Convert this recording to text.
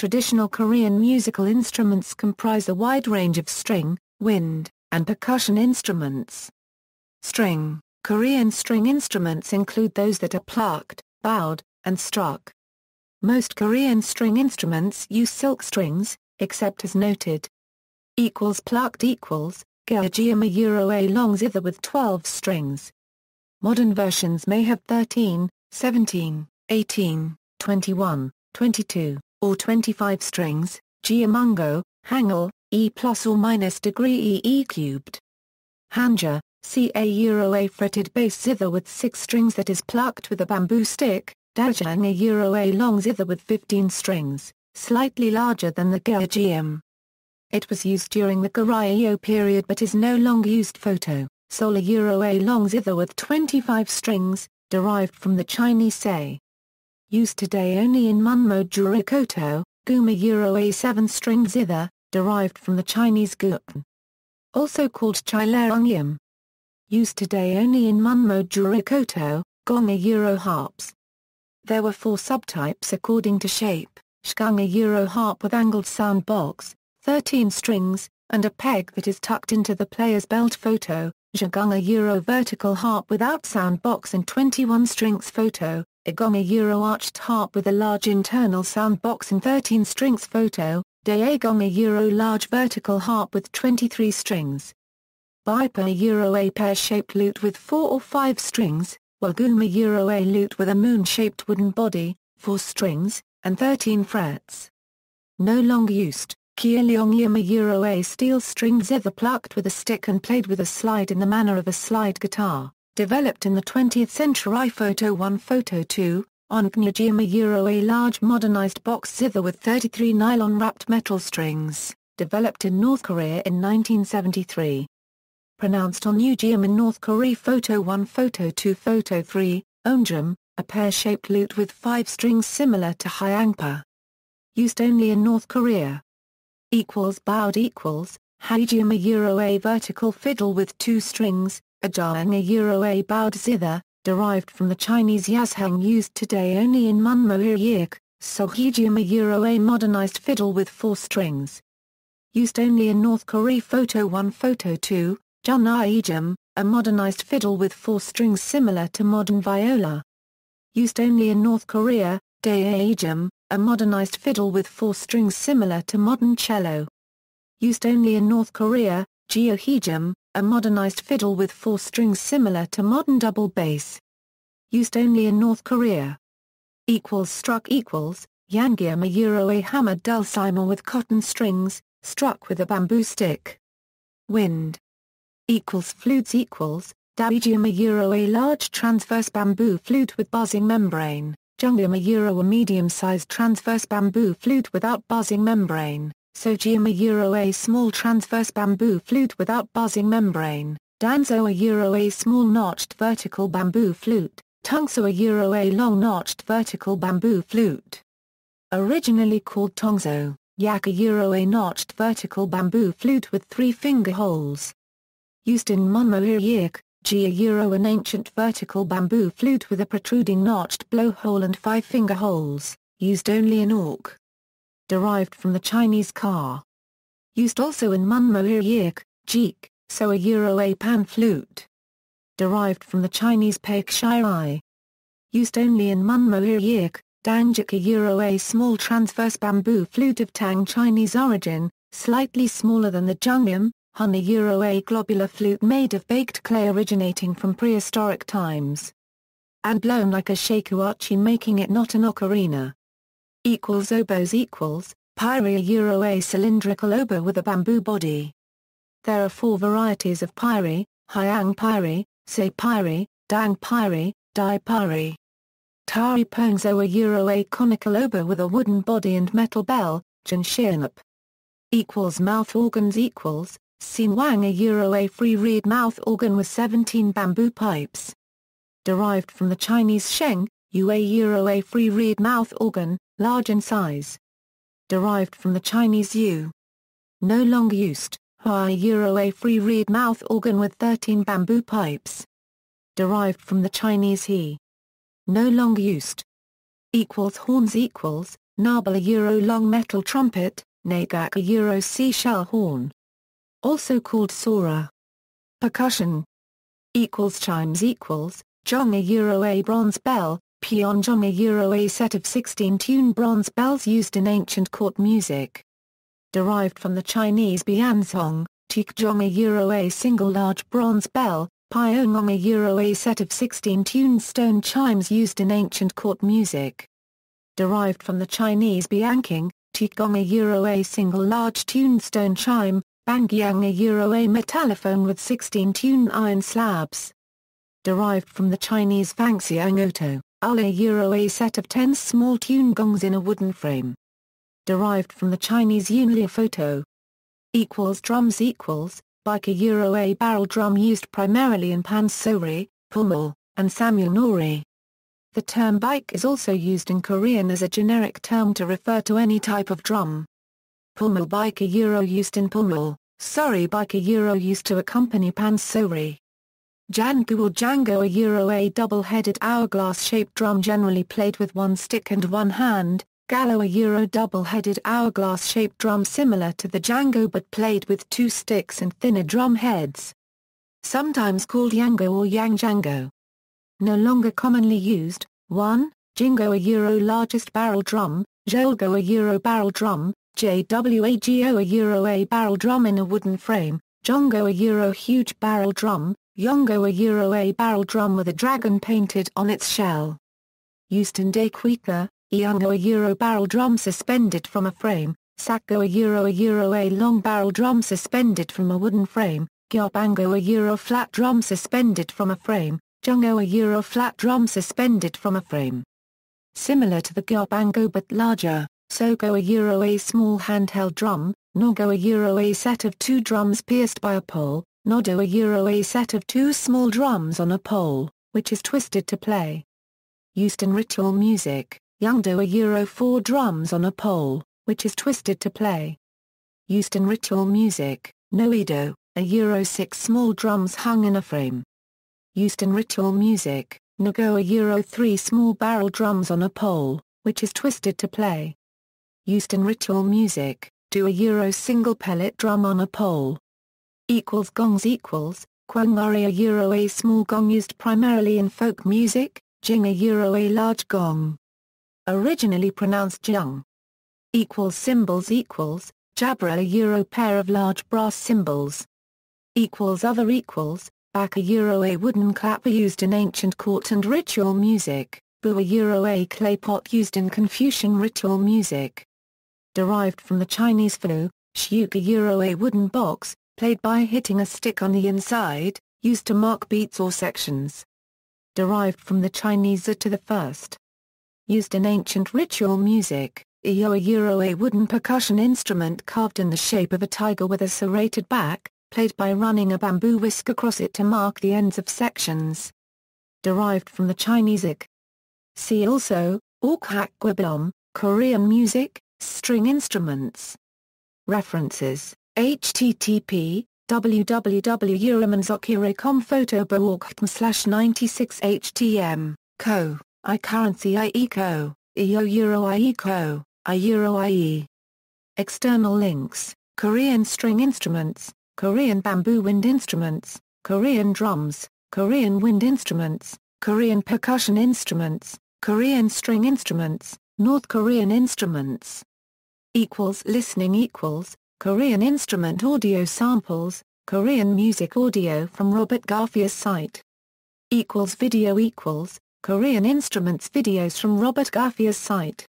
Traditional Korean musical instruments comprise a wide range of string, wind, and percussion instruments. String Korean string instruments include those that are plucked, bowed, and struck. Most Korean string instruments use silk strings, except as noted. Equals plucked equals, Gayageum euro a long zither with 12 strings. Modern versions may have 13, 17, 18, 21, 22, or 25 strings, Geomungo, Hangul, E plus or minus degree E E cubed. Hanja, C a euro a fretted bass zither with 6 strings that is plucked with a bamboo stick, Dajang a euro a long zither with 15 strings, slightly larger than the Gayageum. It was used during the Goryeo period but is no longer used photo, Sol a euro a long zither with 25 strings, derived from the Chinese say. Used today only in Munmo Jurikoto, Guma euro a 7 string zither, derived from the Chinese guan. Also called Chileungyam. Used today only in Munmo Jurikoto, Gong a euro harps. There were four subtypes according to shape, Shgung a Euro harp with angled sound box, 13 strings, and a peg that is tucked into the player's belt photo, Zhagung Euro vertical harp without sound box and 21 strings photo, a Euro arched harp with a large internal sound box and 13 strings photo, Daegong a Euro large vertical harp with 23 strings. Bipa Euro a pear-shaped lute with 4 or 5 strings, Waguma Euro A lute with a moon-shaped wooden body, 4 strings, and 13 frets. No longer used, Kielyongyama Euro A steel string zither plucked with a stick and played with a slide in the manner of a slide guitar, developed in the 20th century. Photo 1 Photo 2, Ongnyajima Euro A large modernized box zither with 33 nylon-wrapped metal strings, developed in North Korea in 1973 pronounced on Ujium in North Korea. Photo 1 Photo 2 Photo 3, Onjum, a pear-shaped lute with five strings similar to Hyangpa. Used only in North Korea. Equals bowed equals, Hajium a Euro A vertical fiddle with two strings, a Jaang a Euro bowed zither, derived from the Chinese yazheng used today only in Munmo Sohejium a Euro A modernized fiddle with four strings. Used only in North Korea Photo 1 Photo 2, Junaijum, a modernized fiddle with four strings similar to modern viola. Used only in North Korea, Daeijum, a modernized fiddle with four strings similar to modern cello. Used only in North Korea, Geohijum, a modernized fiddle with four strings similar to modern double bass. Used only in North Korea. Equals struck equals, Yangyam a euro a hammered dulcimer with cotton strings, struck with a bamboo stick. Wind equals flutes equals, Daegeum a euro a large transverse bamboo flute with buzzing membrane, Junggeum a euro a medium-sized transverse bamboo flute without buzzing membrane, Sogeum euro a small transverse bamboo flute without buzzing membrane, Danso a euro a small notched vertical bamboo flute, Tungso a euro a long notched vertical bamboo flute. Originally called Tongso, Yak a euro a notched vertical bamboo flute with three finger holes. Used in Monmoiriak, G a euro an ancient vertical bamboo flute with a protruding notched blowhole and five finger holes, used only in Ork. Derived from the Chinese car. Used also in Monmoiriak, Jeek, so a euro a pan flute. Derived from the Chinese Paik Shiri. Used only in Monmoiriak, Danjik a euro a small transverse bamboo flute of Tang Chinese origin, slightly smaller than the Junggeum, Hun a Euro A globular flute made of baked clay originating from prehistoric times. And blown like a shakuhachi making it not an ocarina. Equals oboes equals, Piri a Euro A cylindrical oboe with a bamboo body. There are four varieties of Piri, Hyang Piri, Se Piri, Dang Piri, Dai Piri. Tari Pongzo a Euro A conical oboe with a wooden body and metal bell, Janshianup. Equals mouth organs equals, Xin Wang a Euro A free reed mouth organ with 17 bamboo pipes. Derived from the Chinese Sheng, Yue Euro A free reed mouth organ, large in size. Derived from the Chinese Yu. No longer used, Hua Euro A free reed mouth organ with 13 bamboo pipes. Derived from the Chinese He. No longer used. Equals horns equals, Nabal a Euro long metal trumpet, Nagak Euro seashell horn. Also called Sora. Percussion. Equals chimes equals, Jong a Euro a bronze bell, Pyeonjong a Euro a set of 16 tuned bronze bells used in ancient court music. Derived from the Chinese Jong a Euro a single large bronze bell, Pyongong a Euro a set of 16 tuned stone chimes used in ancient court music. Derived from the Chinese Bianqing, Tikgong a Euro a single large tuned stone chime, Bangyang a Euro a metallophone with 16 tuned iron slabs. Derived from the Chinese Fangxiang Oto, a Euro a set of 10 small tuned gongs in a wooden frame. Derived from the Chinese Yunli photo. Equals drums equals, bike a Euro a barrel drum used primarily in pansori, pumul, and samyunori. The term bike is also used in Korean as a generic term to refer to any type of drum. Pumul bike a euro used in pumul, sorry bike a euro used to accompany pansori. Janggu or Django a euro a double-headed hourglass-shaped drum generally played with one stick and one hand, Gallo a euro double-headed hourglass-shaped drum similar to the Django but played with two sticks and thinner drum heads. Sometimes called Yango or Yang Django no longer commonly used, 1, Jingo a Euro largest barrel drum, Jolgo a Euro barrel drum, JWAGO a Euro a barrel drum in a wooden frame, Jongo a Euro huge barrel drum, Yongo a Euro a barrel drum with a dragon painted on its shell. Houston Daquika, Yongo a Euro barrel drum suspended from a frame, Sakgo a Euro a Euro a long barrel drum suspended from a wooden frame, Gyobango a Euro flat drum suspended from a frame, Jungo a Euro flat drum suspended from a frame. Similar to the Gyobango but larger, Sogo a Euro a small handheld drum, Nogo a Euro a set of two drums pierced by a pole, Nodo a Euro a set of two small drums on a pole, which is twisted to play. Used in ritual music, Youngdo a Euro four drums on a pole, which is twisted to play. Used in ritual music, Noido, a Euro six small drums hung in a frame used in ritual music, Nagoa Euro 3 small barrel drums on a pole, which is twisted to play. Used in ritual music, do a Euro single pellet drum on a pole. Equals gongs equals, Kwangari a Euro a small gong used primarily in folk music, Jing a Euro a large gong. Originally pronounced jung. Equals cymbals equals, Jabara a Euro pair of large brass cymbals. Equals other equals, Back a Euro a wooden clapper used in ancient court and ritual music, Bu a Euro a clay pot used in Confucian ritual music. Derived from the Chinese fu, shiuk a Euro a wooden box, played by hitting a stick on the inside, used to mark beats or sections. Derived from the Chinese to the first. Used in ancient ritual music, Iyo a Euro a wooden percussion instrument carved in the shape of a tiger with a serrated back, played by running a bamboo whisk across it to mark the ends of sections. Derived from the Chinese ik. See also, Orkhak Korean music, string instruments. References, http www.euromanzokire.com photo slash 96 htm, co, i currency i eco, eo euro i eco, i euro ie. External links, Korean string instruments, Korean bamboo wind instruments, Korean drums, Korean wind instruments, Korean percussion instruments, Korean string instruments, North Korean instruments. Equals listening equals, Korean instrument audio samples, Korean music audio from Robert Garfias' site. Equals video equals, Korean instruments videos from Robert Garfias' site.